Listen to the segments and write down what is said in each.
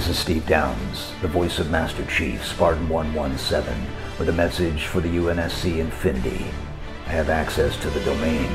This is Steve Downes, the voice of Master Chief, Spartan 117, with a message for the UNSC Infinity. I have access to the domain.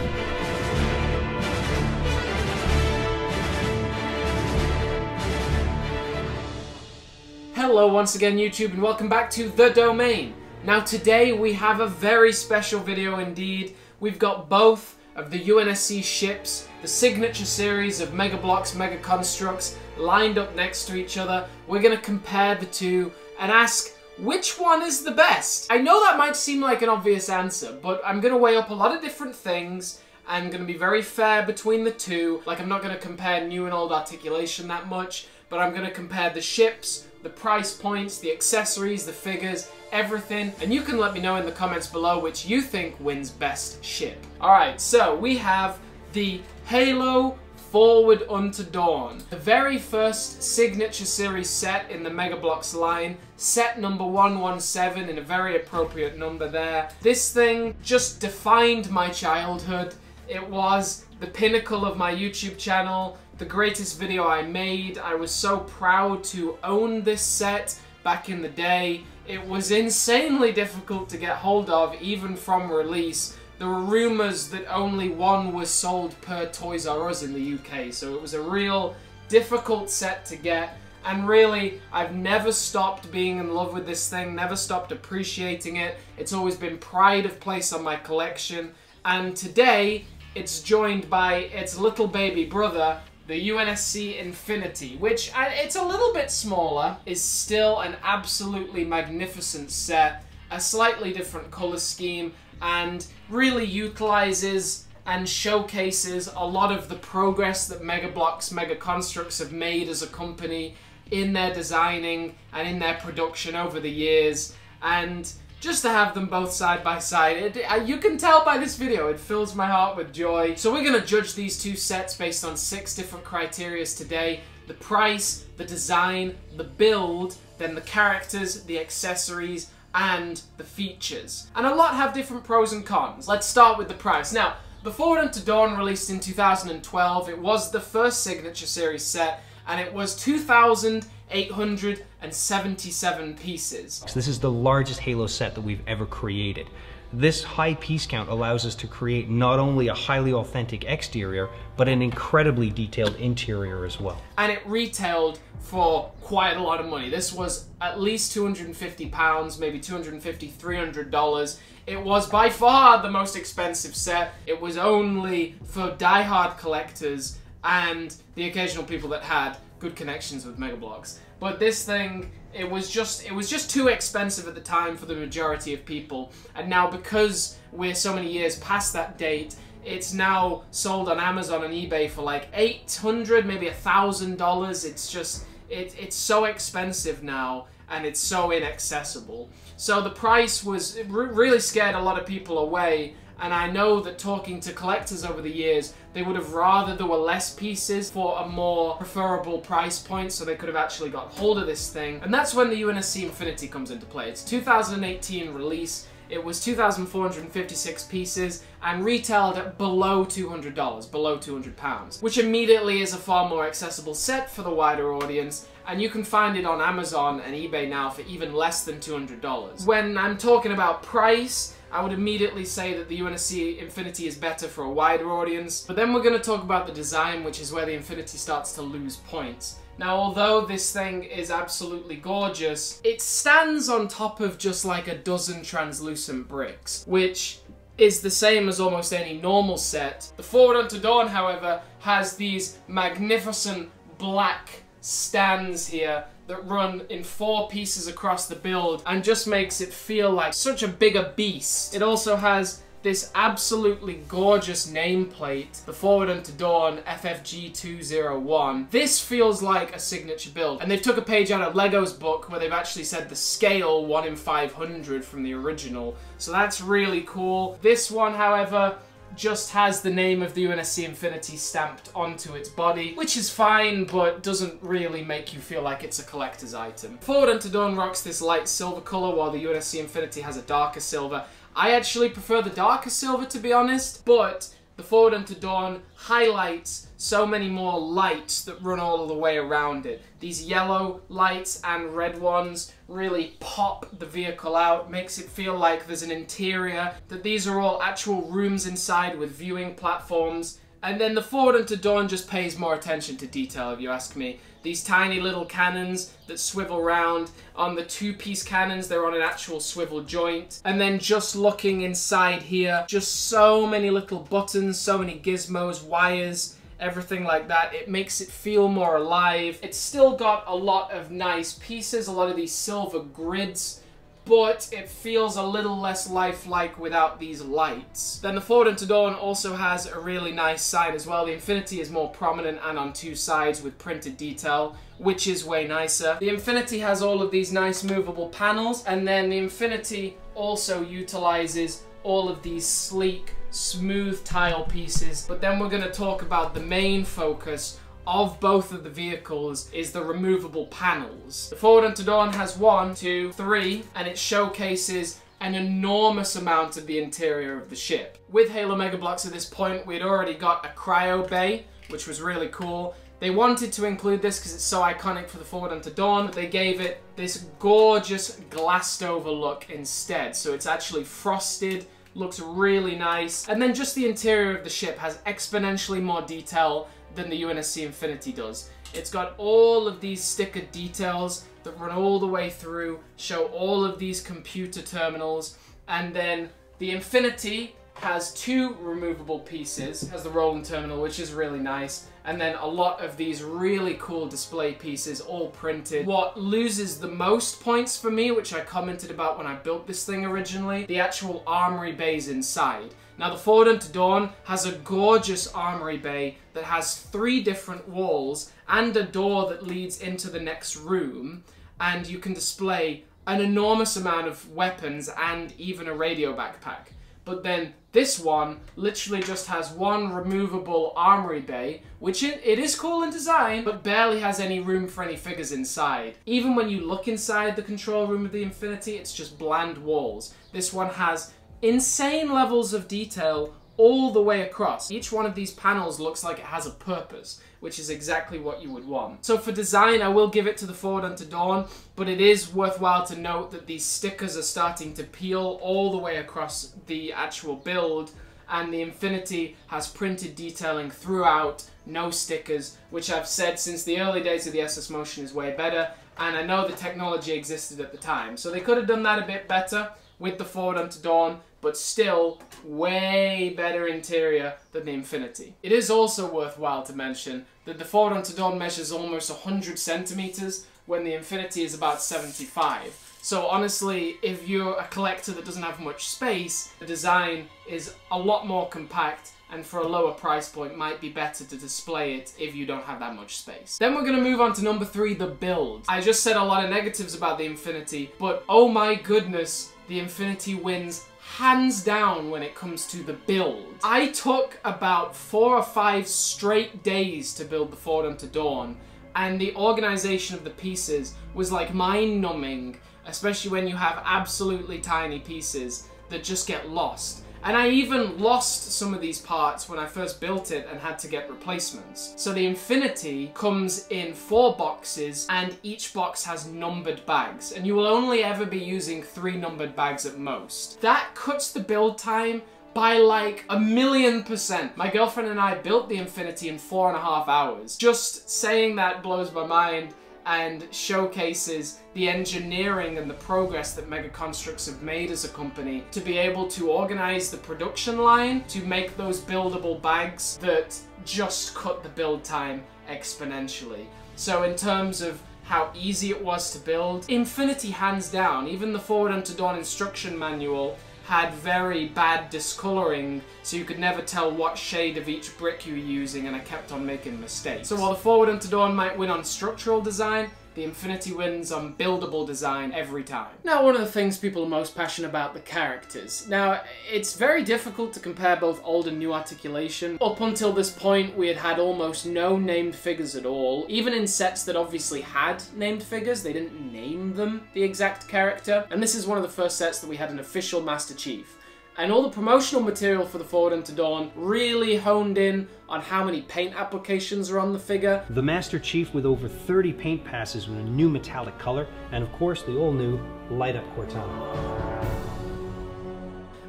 Hello once again YouTube and welcome back to The Domain. Now today we have a very special video indeed. We've got both of the UNSC ships, the signature series of Mega Bloks, Mega Construx, lined up next to each other. We're going to compare the two and ask which one is the best? I know that might seem like an obvious answer, but I'm going to weigh up a lot of different things. I'm going to be very fair between the two. Like, I'm not going to compare new and old articulation that much, but I'm going to compare the ships, the price points, the accessories, the figures, everything. And you can let me know in the comments below which you think wins best ship. Alright, so we have the Halo Forward Unto Dawn. The very first signature series set in the Mega Bloks line, set number 117 in a very appropriate number there. This thing just defined my childhood. It was the pinnacle of my YouTube channel, the greatest video I made. I was so proud to own this set back in the day. It was insanely difficult to get hold of even from release there were rumours that only one was sold per Toys R Us in the UK, so it was a real difficult set to get. And really, I've never stopped being in love with this thing, never stopped appreciating it. It's always been pride of place on my collection. And today, it's joined by its little baby brother, the UNSC Infinity, which uh, it's a little bit smaller, is still an absolutely magnificent set. A slightly different colour scheme, and really utilizes and showcases a lot of the progress that Mega Bloks, Mega Construx have made as a company in their designing and in their production over the years. And just to have them both side by side, it, uh, you can tell by this video, it fills my heart with joy. So we're going to judge these two sets based on six different criterias today. The price, the design, the build, then the characters, the accessories, and the features. And a lot have different pros and cons. Let's start with the price. Now, Forward Unto Dawn released in 2012, it was the first Signature Series set, and it was 2,877 pieces. This is the largest Halo set that we've ever created. This high piece count allows us to create not only a highly authentic exterior, but an incredibly detailed interior as well. And it retailed for quite a lot of money. This was at least 250 pounds, maybe 250, 300 dollars. It was by far the most expensive set. It was only for die-hard collectors and the occasional people that had good connections with Mega Bloks. But this thing, it was just it was just too expensive at the time for the majority of people. And now because we're so many years past that date, it's now sold on Amazon and eBay for like 800 maybe a thousand dollars. It's just it, it's so expensive now and it's so inaccessible. So the price was really scared a lot of people away and I know that talking to collectors over the years, they would have rather there were less pieces for a more preferable price point so they could have actually got hold of this thing. And that's when the UNSC Infinity comes into play. It's 2018 release. It was 2,456 pieces and retailed at below $200, below 200 pounds, which immediately is a far more accessible set for the wider audience and you can find it on Amazon and eBay now for even less than $200. When I'm talking about price, I would immediately say that the UNSC Infinity is better for a wider audience. But then we're going to talk about the design, which is where the Infinity starts to lose points. Now, although this thing is absolutely gorgeous, it stands on top of just like a dozen translucent bricks, which is the same as almost any normal set. The Forward Unto Dawn, however, has these magnificent black stands here that run in four pieces across the build and just makes it feel like such a bigger beast. It also has this absolutely gorgeous nameplate, the Forward Unto Dawn FFG201. This feels like a signature build. And they've took a page out of Lego's book where they've actually said the scale 1 in 500 from the original. So that's really cool. This one, however, just has the name of the UNSC Infinity stamped onto its body, which is fine, but doesn't really make you feel like it's a collector's item. Forward Unto Dawn rocks this light silver colour, while the UNSC Infinity has a darker silver. I actually prefer the darker silver, to be honest, but the Forward Unto Dawn highlights so many more lights that run all the way around it. These yellow lights and red ones really pop the vehicle out, makes it feel like there's an interior, that these are all actual rooms inside with viewing platforms. And then the Forward Unto Dawn just pays more attention to detail, if you ask me. These tiny little cannons that swivel round. On the two-piece cannons, they're on an actual swivel joint. And then just looking inside here, just so many little buttons, so many gizmos, wires, everything like that. It makes it feel more alive. It's still got a lot of nice pieces, a lot of these silver grids but it feels a little less lifelike without these lights. Then the Forward Unto Dawn also has a really nice sign as well. The Infinity is more prominent and on two sides with printed detail, which is way nicer. The Infinity has all of these nice movable panels, and then the Infinity also utilizes all of these sleek, smooth tile pieces. But then we're going to talk about the main focus of both of the vehicles is the removable panels. The Unto Dawn has one, two, three, and it showcases an enormous amount of the interior of the ship. With Halo Mega Bloks at this point, we'd already got a cryo bay, which was really cool. They wanted to include this because it's so iconic for the Forward Unto Dawn, they gave it this gorgeous glassed over look instead. So it's actually frosted, looks really nice. And then just the interior of the ship has exponentially more detail than the UNSC Infinity does. It's got all of these sticker details that run all the way through, show all of these computer terminals, and then the Infinity has two removable pieces, has the rolling terminal, which is really nice, and then a lot of these really cool display pieces all printed. What loses the most points for me, which I commented about when I built this thing originally, the actual armory bays inside. Now the Forward Unto Dawn has a gorgeous armory bay that has three different walls and a door that leads into the next room and you can display an enormous amount of weapons and even a radio backpack. But then this one literally just has one removable armory bay, which it, it is cool in design, but barely has any room for any figures inside. Even when you look inside the control room of the Infinity, it's just bland walls. This one has insane levels of detail all the way across. Each one of these panels looks like it has a purpose, which is exactly what you would want. So for design, I will give it to the Forward to Dawn, but it is worthwhile to note that these stickers are starting to peel all the way across the actual build, and the Infinity has printed detailing throughout, no stickers, which I've said since the early days of the SS Motion is way better, and I know the technology existed at the time. So they could have done that a bit better, with the Forward Unto Dawn, but still way better interior than the Infinity. It is also worthwhile to mention that the Ford Dawn measures almost 100 centimeters when the Infinity is about 75. So honestly, if you're a collector that doesn't have much space, the design is a lot more compact and for a lower price point might be better to display it if you don't have that much space. Then we're going to move on to number three, the build. I just said a lot of negatives about the Infinity, but oh my goodness, the Infinity wins hands down when it comes to the build. I took about four or five straight days to build the Forward Unto Dawn, and the organization of the pieces was like mind-numbing, especially when you have absolutely tiny pieces that just get lost. And I even lost some of these parts when I first built it and had to get replacements. So the Infinity comes in four boxes and each box has numbered bags. And you will only ever be using three numbered bags at most. That cuts the build time by like a million percent. My girlfriend and I built the Infinity in four and a half hours. Just saying that blows my mind and showcases the engineering and the progress that Mega Construx have made as a company to be able to organize the production line to make those buildable bags that just cut the build time exponentially. So in terms of how easy it was to build, Infinity hands down, even the Forward Unto Dawn instruction manual had very bad discoloring, so you could never tell what shade of each brick you were using, and I kept on making mistakes. So while the Forward Unto Dawn might win on structural design, the Infinity wins on buildable design every time. Now, one of the things people are most passionate about, the characters. Now, it's very difficult to compare both old and new articulation. Up until this point, we had had almost no named figures at all. Even in sets that obviously had named figures, they didn't name them the exact character. And this is one of the first sets that we had an official Master Chief. And all the promotional material for the Forward into Dawn really honed in on how many paint applications are on the figure. The Master Chief with over 30 paint passes with a new metallic color, and of course the all new light up Cortana.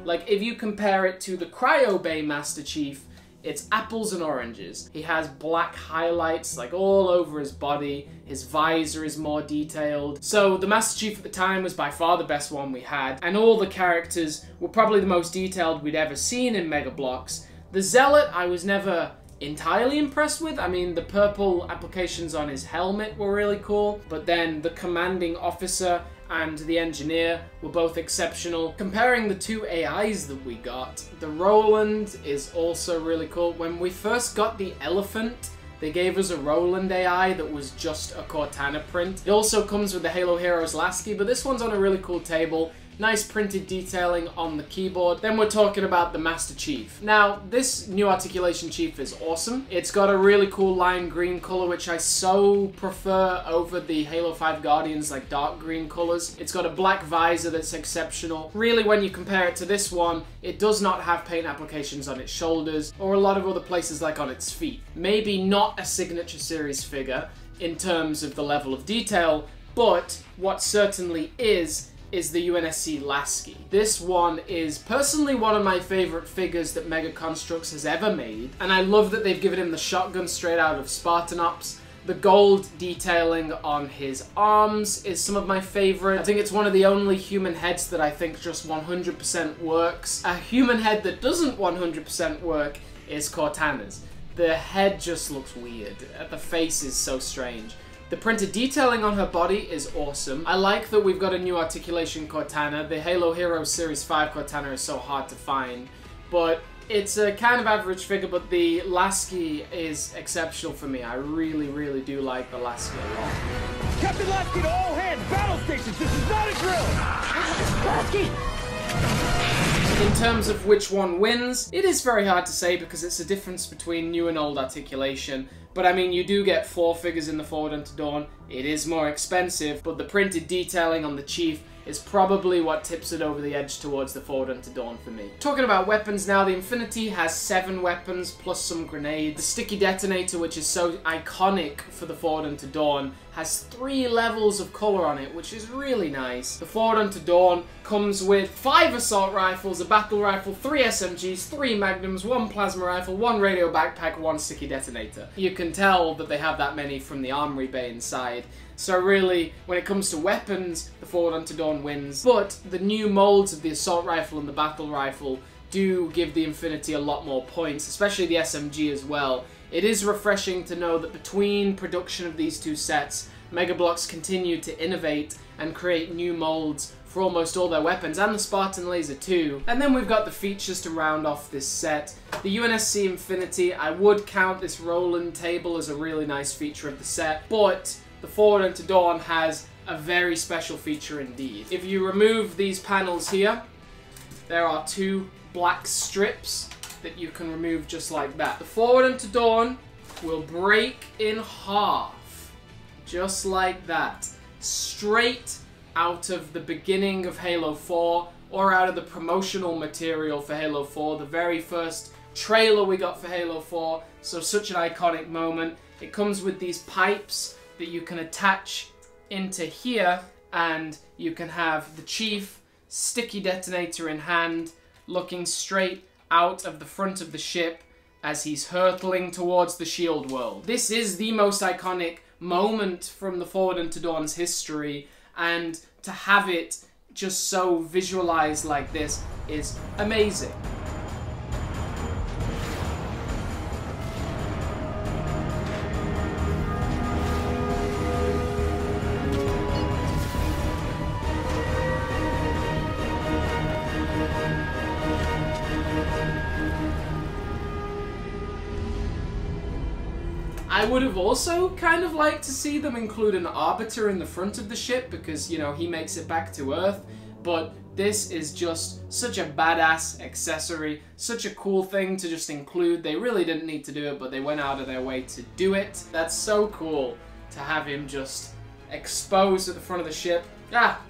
Like if you compare it to the Cryo Bay Master Chief, it's apples and oranges. He has black highlights like all over his body. His visor is more detailed. So the Master Chief at the time was by far the best one we had, and all the characters were probably the most detailed we'd ever seen in Mega Bloks. The Zealot I was never entirely impressed with. I mean, the purple applications on his helmet were really cool, but then the commanding officer and the engineer were both exceptional. Comparing the two AIs that we got, the Roland is also really cool. When we first got the elephant, they gave us a Roland AI that was just a Cortana print. It also comes with the Halo Heroes Lasky, but this one's on a really cool table. Nice printed detailing on the keyboard. Then we're talking about the Master Chief. Now, this new articulation chief is awesome. It's got a really cool lime green color, which I so prefer over the Halo 5 Guardians, like dark green colors. It's got a black visor that's exceptional. Really, when you compare it to this one, it does not have paint applications on its shoulders or a lot of other places like on its feet. Maybe not a signature series figure in terms of the level of detail, but what certainly is is the UNSC Lasky. This one is personally one of my favorite figures that Mega Construx has ever made, and I love that they've given him the shotgun straight out of Spartan Ops. The gold detailing on his arms is some of my favorite. I think it's one of the only human heads that I think just 100% works. A human head that doesn't 100% work is Cortana's. The head just looks weird. The face is so strange. The printed detailing on her body is awesome. I like that we've got a new articulation Cortana. The Halo Heroes Series 5 Cortana is so hard to find. But it's a kind of average figure, but the Lasky is exceptional for me. I really, really do like the Lasky a lot. Captain Lasky to all hands, battle stations, this is not a drill! Lasky! In terms of which one wins, it is very hard to say because it's a difference between new and old articulation. But I mean, you do get four figures in the Forward Unto Dawn. It is more expensive, but the printed detailing on the Chief is probably what tips it over the edge towards the Forward Unto Dawn for me. Talking about weapons now, the Infinity has seven weapons plus some grenades. The Sticky Detonator, which is so iconic for the Forward Unto Dawn, has three levels of colour on it, which is really nice. The Forward Unto Dawn comes with five assault rifles, a battle rifle, three SMGs, three magnums, one plasma rifle, one radio backpack, one sticky detonator. You can tell that they have that many from the armory bay inside. So really, when it comes to weapons, the Forward Unto Dawn wins. But the new molds of the assault rifle and the battle rifle do give the Infinity a lot more points, especially the SMG as well. It is refreshing to know that between production of these two sets, Mega Bloks continued to innovate and create new molds for almost all their weapons, and the Spartan Laser too. And then we've got the features to round off this set. The UNSC Infinity, I would count this Roland table as a really nice feature of the set, but the Forward Unto Dawn has a very special feature indeed. If you remove these panels here, there are two black strips that you can remove just like that. The Forward Unto Dawn will break in half, just like that. Straight out of the beginning of Halo 4, or out of the promotional material for Halo 4, the very first trailer we got for Halo 4, so such an iconic moment. It comes with these pipes that you can attach into here, and you can have the Chief sticky detonator in hand, looking straight out of the front of the ship as he's hurtling towards the shield world. This is the most iconic moment from the Forward Unto Dawn's history, and to have it just so visualized like this is amazing. I would have also kind of liked to see them include an Arbiter in the front of the ship because, you know, he makes it back to Earth. But this is just such a badass accessory, such a cool thing to just include. They really didn't need to do it, but they went out of their way to do it. That's so cool to have him just exposed at the front of the ship. Ah,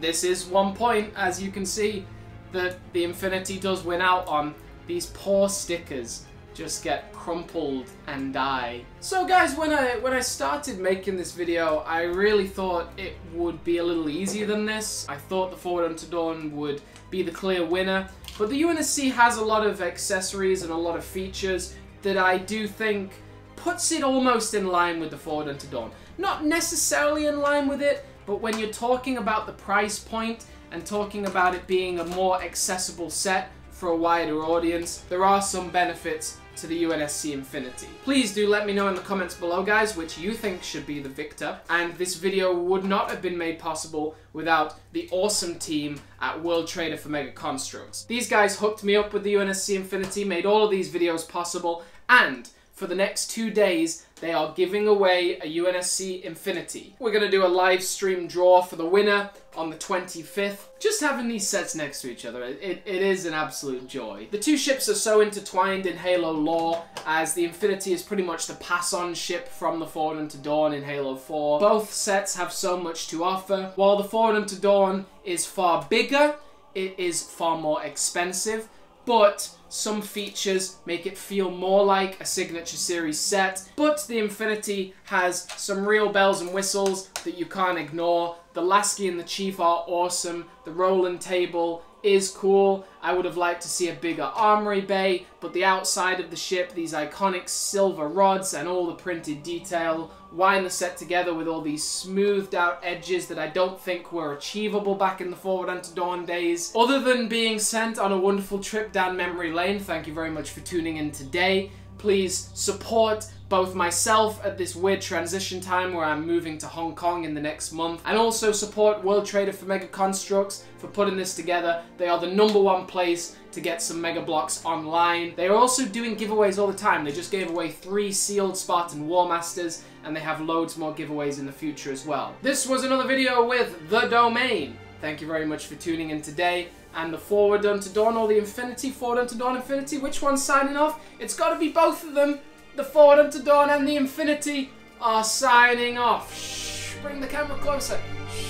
this is one point, as you can see. that the Infinity does win out on, these poor stickers just get crumpled and die. So guys, when I when I started making this video, I really thought it would be a little easier than this. I thought the Forward Unto Dawn would be the clear winner, but the UNSC has a lot of accessories and a lot of features that I do think puts it almost in line with the Forward Unto Dawn. Not necessarily in line with it, but when you're talking about the price point and talking about it being a more accessible set for a wider audience, there are some benefits to the UNSC Infinity. Please do let me know in the comments below, guys, which you think should be the victor. And this video would not have been made possible without the awesome team at World Trader for Mega Construx. These guys hooked me up with the UNSC Infinity, made all of these videos possible, and for the next two days, they are giving away a UNSC Infinity. We're going to do a live stream draw for the winner on the 25th. Just having these sets next to each other, it, it is an absolute joy. The two ships are so intertwined in Halo lore, as the Infinity is pretty much the pass-on ship from the Forward Unto Dawn in Halo 4. Both sets have so much to offer. While the Forward Unto Dawn is far bigger, it is far more expensive, but some features make it feel more like a Signature Series set, but the Infinity has some real bells and whistles that you can't ignore. The Lasky and the Chief are awesome. The Roland table is cool. I would have liked to see a bigger armory bay, but the outside of the ship, these iconic silver rods and all the printed detail, wind the set together with all these smoothed out edges that I don't think were achievable back in the Forward Unto Dawn days. Other than being sent on a wonderful trip down memory lane, thank you very much for tuning in today. Please support both myself at this weird transition time where I'm moving to Hong Kong in the next month, and also support World Trader for Mega Construx for putting this together. They are the number one place to get some Mega Bloks online. They are also doing giveaways all the time. They just gave away three sealed Spartan War Masters, and they have loads more giveaways in the future as well. This was another video with The Domain. Thank you very much for tuning in today. And the Forward Unto Dawn or the Infinity, Forward Unto Dawn Infinity, which one's signing off? It's got to be both of them the Forward Unto Dawn and the Infinity are signing off. Shh, bring the camera closer. Shh.